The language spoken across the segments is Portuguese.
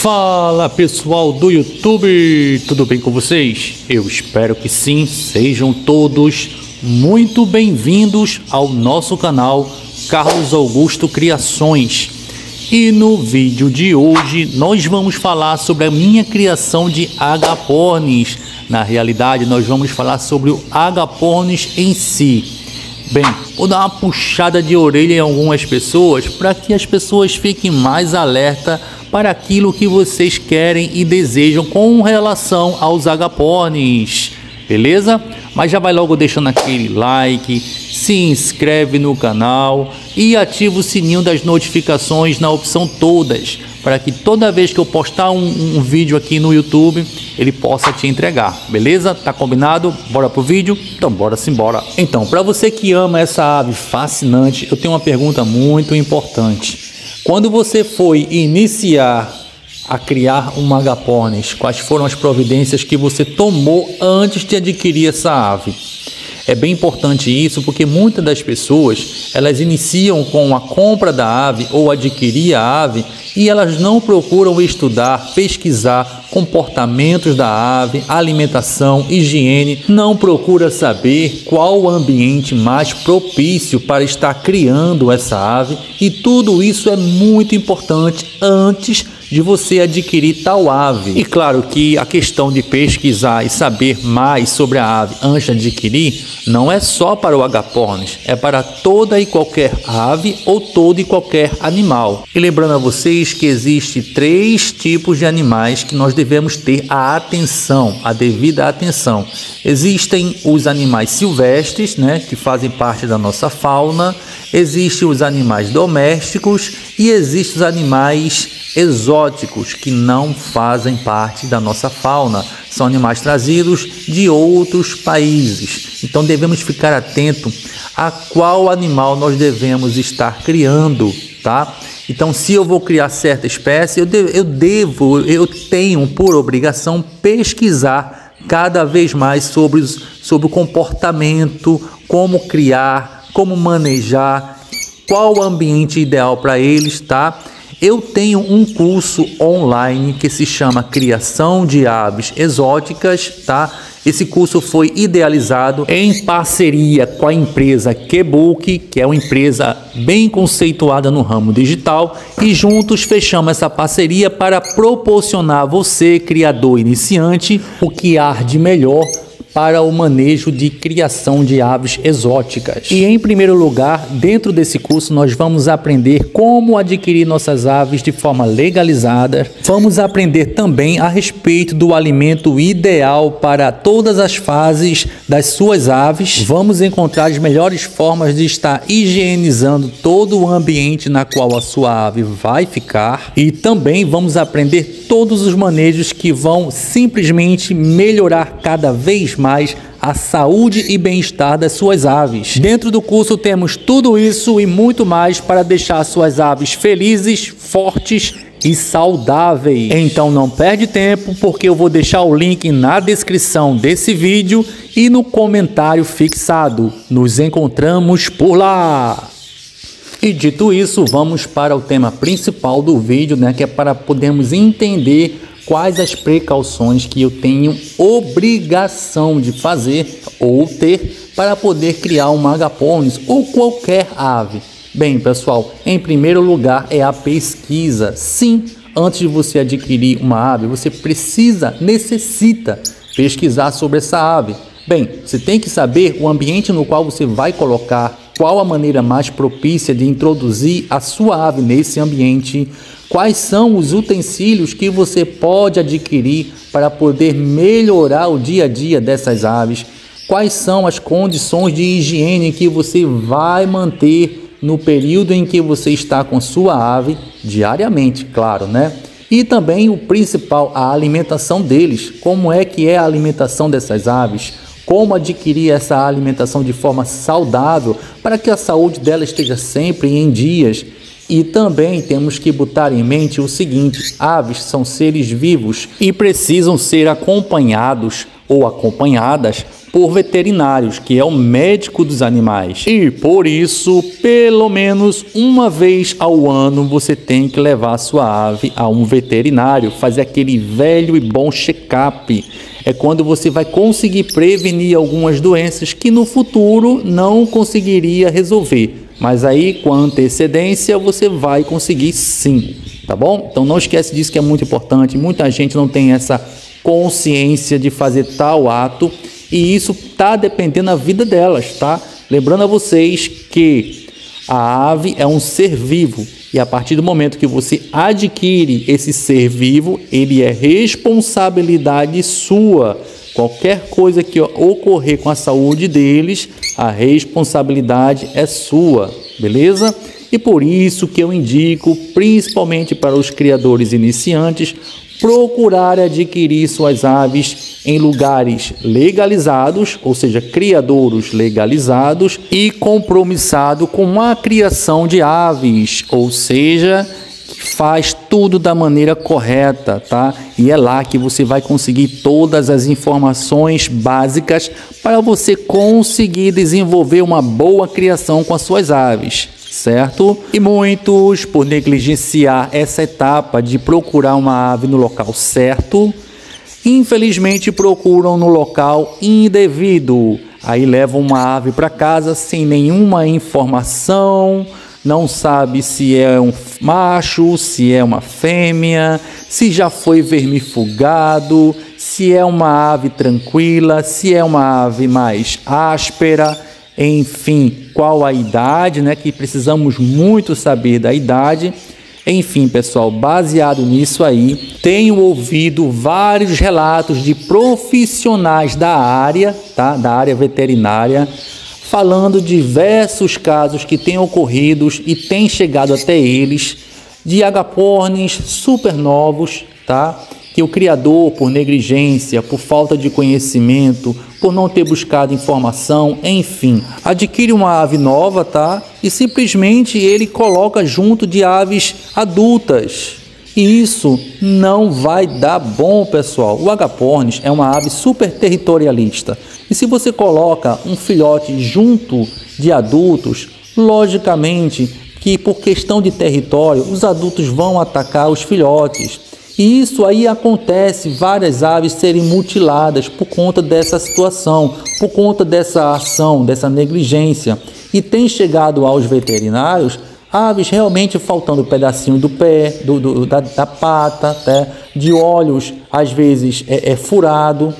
Fala pessoal do YouTube, tudo bem com vocês? Eu espero que sim, sejam todos muito bem-vindos ao nosso canal Carlos Augusto Criações. E no vídeo de hoje nós vamos falar sobre a minha criação de agapornis. Na realidade, nós vamos falar sobre o agapornis em si. Bem, vou dar uma puxada de orelha em algumas pessoas para que as pessoas fiquem mais alerta para aquilo que vocês querem e desejam com relação aos agapornis, beleza? Mas já vai logo deixando aquele like, se inscreve no canal e ativa o sininho das notificações na opção todas, para que toda vez que eu postar um, um vídeo aqui no YouTube, ele possa te entregar, beleza? Tá combinado? Bora pro vídeo? Então bora simbora. Então, para você que ama essa ave fascinante, eu tenho uma pergunta muito importante. Quando você foi iniciar a criar um agapornis, quais foram as providências que você tomou antes de adquirir essa ave? É bem importante isso porque muitas das pessoas elas iniciam com a compra da ave ou adquirir a ave e elas não procuram estudar, pesquisar comportamentos da ave, alimentação, higiene, não procura saber qual o ambiente mais propício para estar criando essa ave e tudo isso é muito importante antes de você adquirir tal ave. E claro que a questão de pesquisar e saber mais sobre a ave antes de adquirir não é só para o agapornis, é para toda e qualquer ave ou todo e qualquer animal. E lembrando a vocês que existe três tipos de animais que nós devemos ter a atenção, a devida atenção. Existem os animais silvestres, né, que fazem parte da nossa fauna, existem os animais domésticos e existem os animais exóticos que não fazem parte da nossa fauna. São animais trazidos de outros países. Então devemos ficar atento a qual animal nós devemos estar criando, tá? Então, se eu vou criar certa espécie, eu devo, eu, devo, eu tenho por obrigação pesquisar cada vez mais sobre, sobre o comportamento, como criar, como manejar, qual o ambiente ideal para eles, tá? Eu tenho um curso online que se chama Criação de Aves Exóticas, tá? Esse curso foi idealizado em parceria com a empresa Kebook, que é uma empresa bem conceituada no ramo digital, e juntos fechamos essa parceria para proporcionar a você, criador iniciante, o que há de melhor para o manejo de criação de aves exóticas. E em primeiro lugar, dentro desse curso nós vamos aprender como adquirir nossas aves de forma legalizada. Vamos aprender também a respeito do alimento ideal para todas as fases das suas aves. Vamos encontrar as melhores formas de estar higienizando todo o ambiente na qual a sua ave vai ficar e também vamos aprender todos os manejos que vão simplesmente melhorar cada vez mais a saúde e bem-estar das suas aves. Dentro do curso temos tudo isso e muito mais para deixar suas aves felizes, fortes e saudáveis. Então não perde tempo porque eu vou deixar o link na descrição desse vídeo e no comentário fixado. Nos encontramos por lá. E dito isso, vamos para o tema principal do vídeo, né, que é para podermos entender quais as precauções que eu tenho obrigação de fazer ou ter para poder criar um agapornis ou qualquer ave. Bem, pessoal, em primeiro lugar é a pesquisa. Sim, antes de você adquirir uma ave, você precisa, necessita pesquisar sobre essa ave. Bem, você tem que saber o ambiente no qual você vai colocar qual a maneira mais propícia de introduzir a sua ave nesse ambiente? Quais são os utensílios que você pode adquirir para poder melhorar o dia a dia dessas aves? Quais são as condições de higiene que você vai manter no período em que você está com sua ave, diariamente, claro, né? E também o principal, a alimentação deles. Como é que é a alimentação dessas aves? Como adquirir essa alimentação de forma saudável para que a saúde dela esteja sempre em dias. E também temos que botar em mente o seguinte: aves são seres vivos e precisam ser acompanhados ou acompanhadas por veterinários, que é o médico dos animais. E por isso, pelo menos uma vez ao ano, você tem que levar sua ave a um veterinário, fazer aquele velho e bom check-up. É quando você vai conseguir prevenir algumas doenças que no futuro não conseguiria resolver. Mas aí, com antecedência, você vai conseguir sim, tá bom? Então não esquece disso que é muito importante. Muita gente não tem essa consciência de fazer tal ato e isso está dependendo da vida delas, tá? Lembrando a vocês que a ave é um ser vivo e a partir do momento que você adquire esse ser vivo, ele é responsabilidade sua. Qualquer coisa que ocorrer com a saúde deles, a responsabilidade é sua, beleza? E por isso que eu indico, principalmente para os criadores iniciantes, procurar adquirir suas aves em lugares legalizados, ou seja, criadouros legalizados e compromissado com a criação de aves, ou seja, faz tudo da maneira correta, tá? E é lá que você vai conseguir todas as informações básicas para você conseguir desenvolver uma boa criação com as suas aves certo? E muitos, por negligenciar essa etapa de procurar uma ave no local certo, infelizmente procuram no local indevido. Aí levam uma ave para casa sem nenhuma informação, não sabe se é um macho, se é uma fêmea, se já foi vermifugado, se é uma ave tranquila, se é uma ave mais áspera enfim, qual a idade, né? Que precisamos muito saber da idade. Enfim, pessoal, baseado nisso aí, tenho ouvido vários relatos de profissionais da área, tá? Da área veterinária, falando diversos casos que têm ocorrido e têm chegado até eles de agapornis super novos, tá? Que o criador, por negligência, por falta de conhecimento, por não ter buscado informação, enfim, adquire uma ave nova, tá? E simplesmente ele coloca junto de aves adultas. E isso não vai dar bom, pessoal. O agapornis é uma ave super territorialista. E se você coloca um filhote junto de adultos, logicamente que por questão de território, os adultos vão atacar os filhotes. E isso aí acontece, várias aves serem mutiladas por conta dessa situação, por conta dessa ação, dessa negligência. E tem chegado aos veterinários aves realmente faltando pedacinho do pé, do, do da, da, pata, né? de olhos às vezes é, é furado,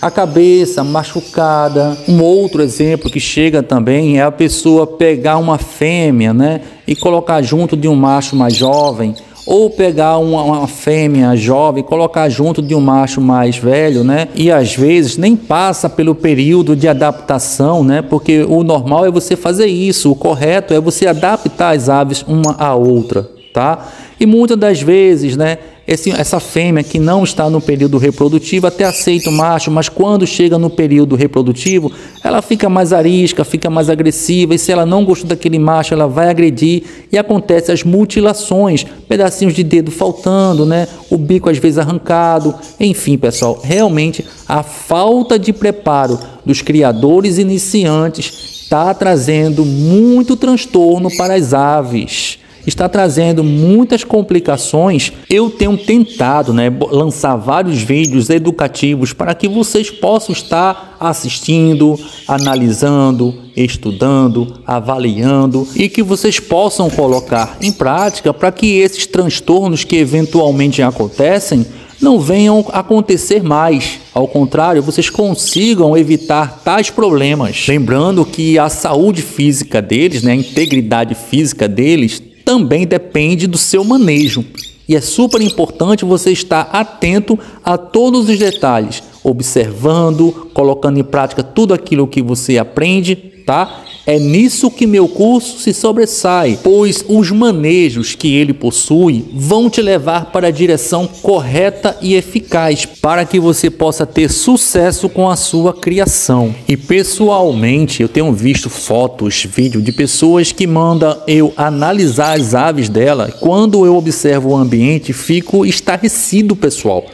a cabeça machucada. Um outro exemplo que chega também é a pessoa pegar uma fêmea, né, e colocar junto de um macho mais jovem ou pegar uma, uma, fêmea jovem, colocar junto de um macho mais velho, né? E às vezes nem passa pelo período de adaptação, né? Porque o normal é você fazer isso, o correto é você adaptar as aves uma à outra, tá? E muitas das vezes, né? Esse, essa fêmea que não está no período reprodutivo até aceita o macho, mas quando chega no período reprodutivo, ela fica mais arisca, fica mais agressiva, e se ela não gostou daquele macho, ela vai agredir e acontece as mutilações, pedacinhos de dedo faltando, né? O bico às vezes arrancado, enfim, pessoal, realmente a falta de preparo dos criadores iniciantes está trazendo muito transtorno para as aves está trazendo muitas complicações. Eu tenho tentado né, lançar vários vídeos educativos para que vocês possam estar assistindo, analisando, estudando, avaliando e que vocês possam colocar em prática para que esses transtornos que eventualmente acontecem não venham acontecer mais. Ao contrário, vocês consigam evitar tais problemas. Lembrando que a saúde física deles, né, a integridade física deles, também depende do seu manejo. E é super importante você estar atento a todos os detalhes, observando, colocando em prática tudo aquilo que você aprende, tá? É nisso que meu curso se sobressai, pois os manejos que ele possui vão te levar para a direção correta e eficaz para que você possa ter sucesso com a sua criação. E pessoalmente, eu tenho visto fotos, vídeos de pessoas que mandam eu analisar as aves dela. Quando eu observo o ambiente, fico estarrecido, pessoal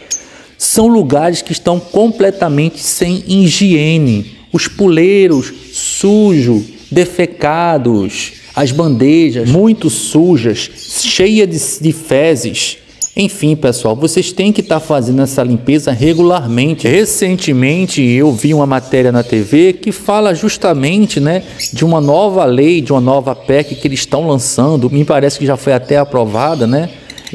São lugares que estão completamente sem higiene. Os puleiros sujos, defecados, as bandejas muito sujas, cheias de, de fezes. Enfim, pessoal, vocês têm que estar tá fazendo essa limpeza regularmente. Recentemente eu vi uma matéria na TV que fala justamente, né, de uma nova lei, de uma nova PEC que eles estão lançando. Me parece que já foi até aprovada, né?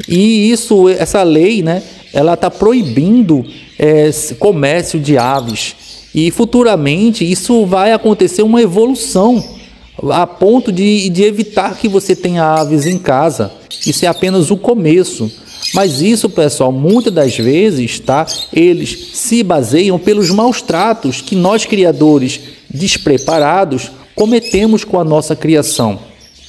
E isso, essa lei, né, ela está proibindo é, comércio de aves. E futuramente isso vai acontecer uma evolução a ponto de, de evitar que você tenha aves em casa. Isso é apenas o começo. Mas isso, pessoal, muitas das vezes, tá? Eles se baseiam pelos maus tratos que nós criadores despreparados cometemos com a nossa criação.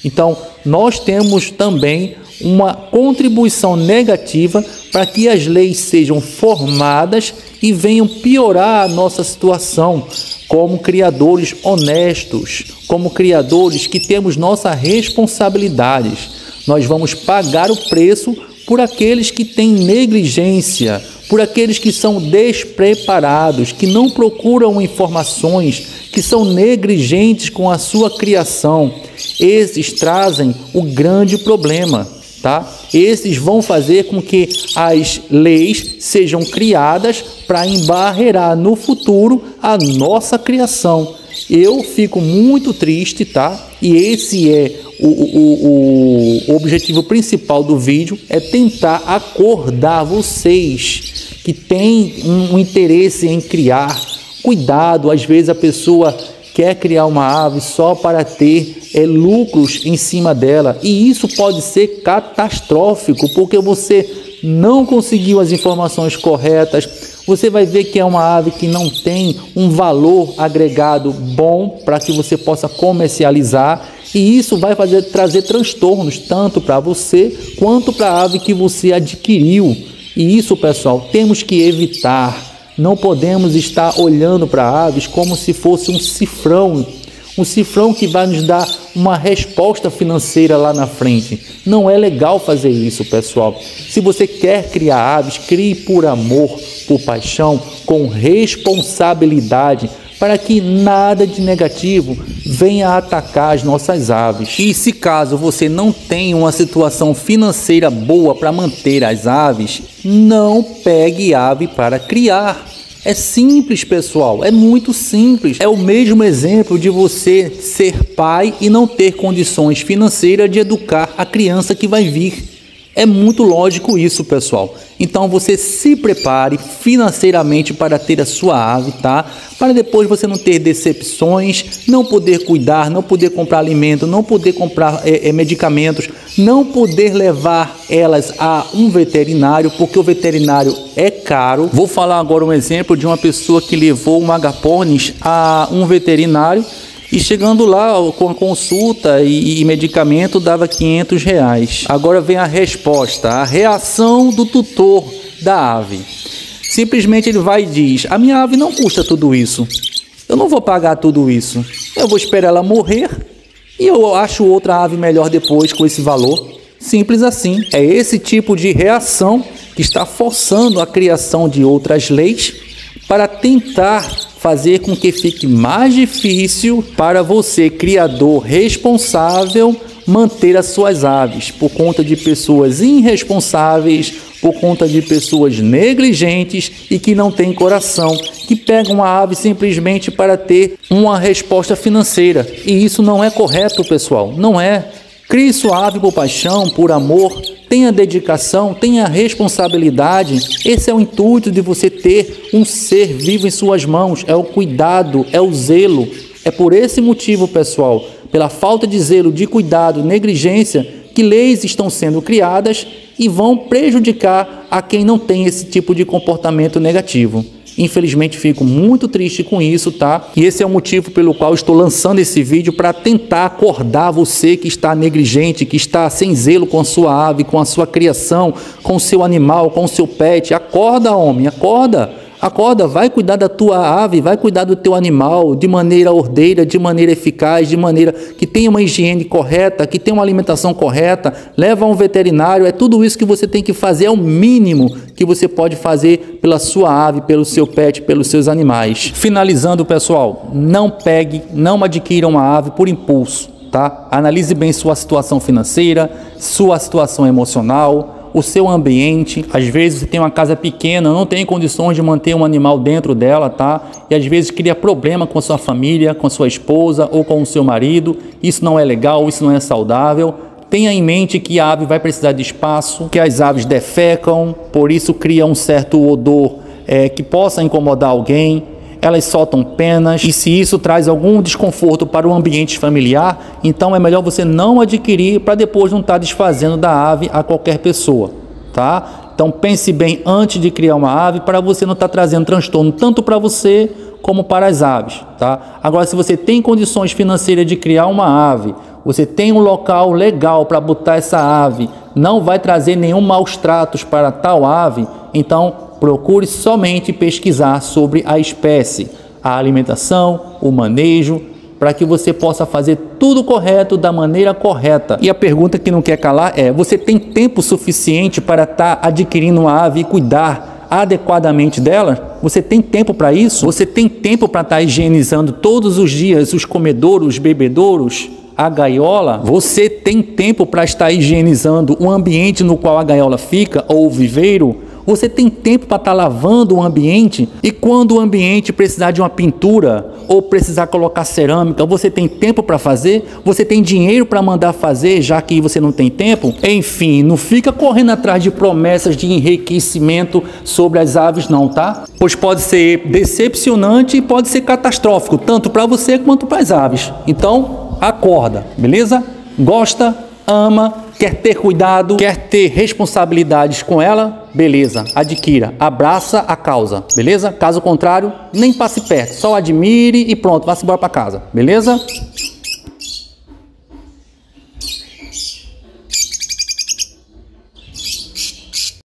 Então, nós temos também uma contribuição negativa para que as leis sejam formadas e venham piorar a nossa situação como criadores honestos, como criadores que temos nossas responsabilidades. Nós vamos pagar o preço por aqueles que têm negligência, por aqueles que são despreparados, que não procuram informações, que são negligentes com a sua criação. Esses trazem o grande problema, tá? Esses vão fazer com que as leis sejam criadas para embarrear no futuro a nossa criação. Eu fico muito triste, tá? E esse é o, o, o, objetivo principal do vídeo é tentar acordar vocês que têm um, um interesse em criar. Cuidado, às vezes a pessoa quer criar uma ave só para ter é, lucros em cima dela e isso pode ser catastrófico porque você não conseguiu as informações corretas, você vai ver que é uma ave que não tem um valor agregado bom para que você possa comercializar e isso vai fazer trazer transtornos tanto para você quanto para a ave que você adquiriu. E isso, pessoal, temos que evitar. Não podemos estar olhando para aves como se fosse um cifrão, um cifrão que vai nos dar uma resposta financeira lá na frente. Não é legal fazer isso, pessoal. Se você quer criar aves, crie por amor, por paixão, com responsabilidade para que nada de negativo venha atacar as nossas aves. E se caso você não tem uma situação financeira boa para manter as aves, não pegue ave para criar. É simples, pessoal, é muito simples. É o mesmo exemplo de você ser pai e não ter condições financeiras de educar a criança que vai vir. É muito lógico isso, pessoal. Então você se prepare financeiramente para ter a sua ave, tá? Para depois você não ter decepções, não poder cuidar, não poder comprar alimento, não poder comprar é, é, medicamentos, não poder levar elas a um veterinário, porque o veterinário é caro. Vou falar agora um exemplo de uma pessoa que levou um agapornis a um veterinário e chegando lá com a consulta e, e medicamento dava 500 reais. Agora vem a resposta, a reação do tutor da ave. Simplesmente ele vai e diz: A minha ave não custa tudo isso. Eu não vou pagar tudo isso. Eu vou esperar ela morrer e eu acho outra ave melhor depois com esse valor. Simples assim. É esse tipo de reação que está forçando a criação de outras leis para tentar fazer com que fique mais difícil para você, criador responsável, manter as suas aves por conta de pessoas irresponsáveis, por conta de pessoas negligentes e que não têm coração, que pegam a ave simplesmente para ter uma resposta financeira. E isso não é correto, pessoal. Não é. Crie sua ave por paixão, por amor, tenha dedicação, tenha responsabilidade. Esse é o intuito de você ter um ser vivo em suas mãos, é o cuidado, é o zelo. É por esse motivo, pessoal, pela falta de zelo, de cuidado, negligência, que leis estão sendo criadas e vão prejudicar a quem não tem esse tipo de comportamento negativo. Infelizmente fico muito triste com isso, tá? E esse é o motivo pelo qual estou lançando esse vídeo para tentar acordar você que está negligente, que está sem zelo com a sua ave, com a sua criação, com o seu animal, com o seu pet. Acorda, homem, acorda. Acorda, vai cuidar da tua ave, vai cuidar do teu animal de maneira ordeira, de maneira eficaz, de maneira que tenha uma higiene correta, que tenha uma alimentação correta. Leva a um veterinário. É tudo isso que você tem que fazer, é o mínimo que você pode fazer pela sua ave, pelo seu pet, pelos seus animais. Finalizando, pessoal, não pegue, não adquira uma ave por impulso, tá? Analise bem sua situação financeira, sua situação emocional, o seu ambiente. Às vezes você tem uma casa pequena, não tem condições de manter um animal dentro dela, tá? E às vezes cria problema com a sua família, com a sua esposa ou com o seu marido. Isso não é legal, isso não é saudável. Tenha em mente que a ave vai precisar de espaço, que as aves defecam, por isso cria um certo odor é, que possa incomodar alguém. Elas soltam penas e se isso traz algum desconforto para o ambiente familiar, então é melhor você não adquirir para depois não estar tá desfazendo da ave a qualquer pessoa, tá? Então pense bem antes de criar uma ave para você não estar tá trazendo transtorno tanto para você como para as aves, tá? Agora, se você tem condições financeiras de criar uma ave, você tem um local legal para botar essa ave, não vai trazer nenhum maus tratos para tal ave, então procure somente pesquisar sobre a espécie, a alimentação, o manejo, para que você possa fazer tudo correto da maneira correta. E a pergunta que não quer calar é: você tem tempo suficiente para estar tá adquirindo uma ave e cuidar adequadamente dela? Você tem tempo para isso? Você tem tempo para estar tá higienizando todos os dias os comedouros, os bebedouros? a gaiola, você tem tempo para estar higienizando o ambiente no qual a gaiola fica ou o viveiro? Você tem tempo para estar tá lavando o ambiente? E quando o ambiente precisar de uma pintura ou precisar colocar cerâmica, você tem tempo para fazer? Você tem dinheiro para mandar fazer, já que você não tem tempo? Enfim, não fica correndo atrás de promessas de enriquecimento sobre as aves não, tá? Pois pode ser decepcionante e pode ser catastrófico, tanto para você quanto para as aves. Então, acorda, beleza? Gosta, ama, quer ter cuidado, quer ter responsabilidades com ela, beleza, adquira, abraça a causa, beleza? Caso contrário, nem passe perto, só admire e pronto, vá-se embora para casa, beleza?